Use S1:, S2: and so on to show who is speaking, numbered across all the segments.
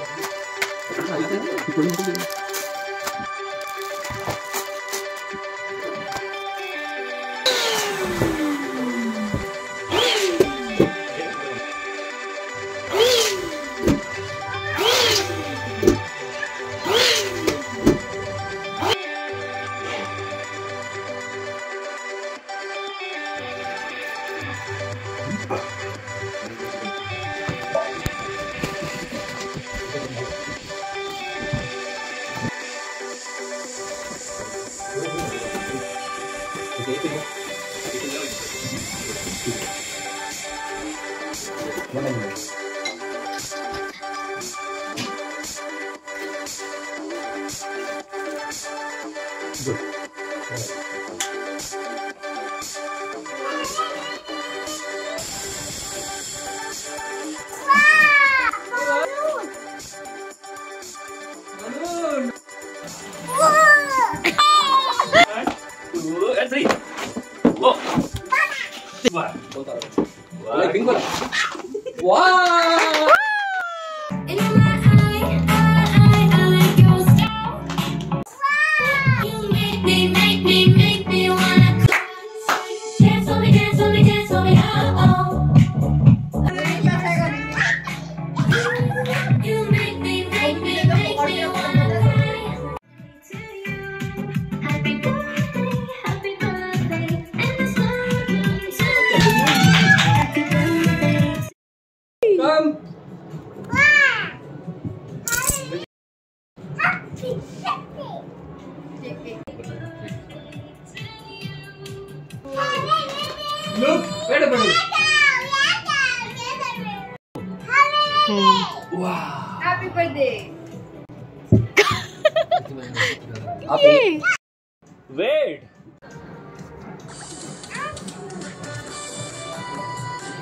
S1: あ、いた
S2: ね。
S1: Good. Dua, dua, dua, dua, dua,
S2: Wow! Come! Look! Wait a minute!
S3: Hmm.
S1: Wow! Happy
S4: birthday!
S2: Happy?
S1: Wait.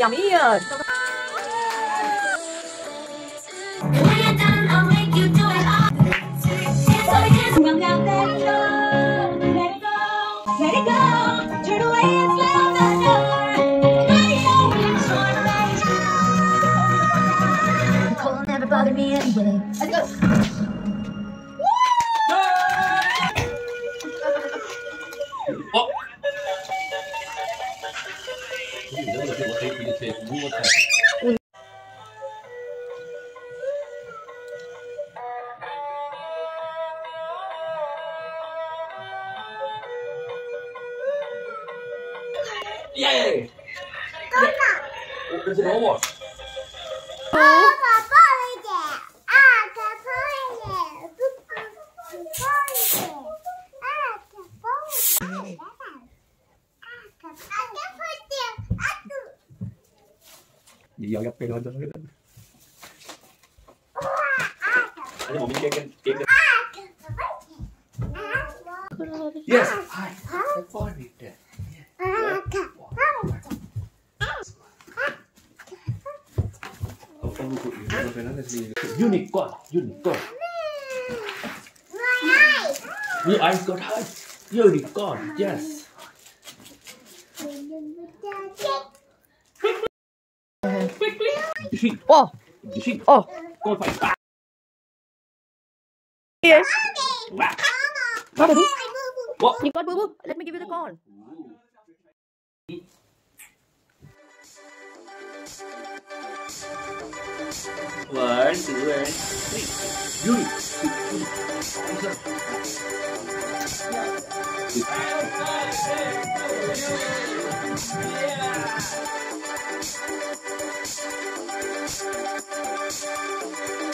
S5: Yummy!
S6: Let it go. Turn away and slam the door. Radio, it's on the radio. Cold never bothered me anyway.
S4: Let's go.
S1: Oh. 耶！妈妈，我是萝卜。
S3: 萝抱一点，啊，再抱一点，再抱一点，啊，抱一点，啊，再抱一点，啊！
S1: 你要要背我走？啊，啊！还我们先跟，跟。Yes，Hi，再抱一点。Buku ini? Apa penanya sih? Unicorn, unicorn. The eyes eyes got high. Unicorn, yes. Quickly.
S5: Oh!
S1: She,
S5: Oh!
S1: go fight.
S5: Yes!
S3: What, baby?
S1: What?
S5: You got boo boo? Let me give you the call.
S1: One, two, and three. Beauty. Yeah.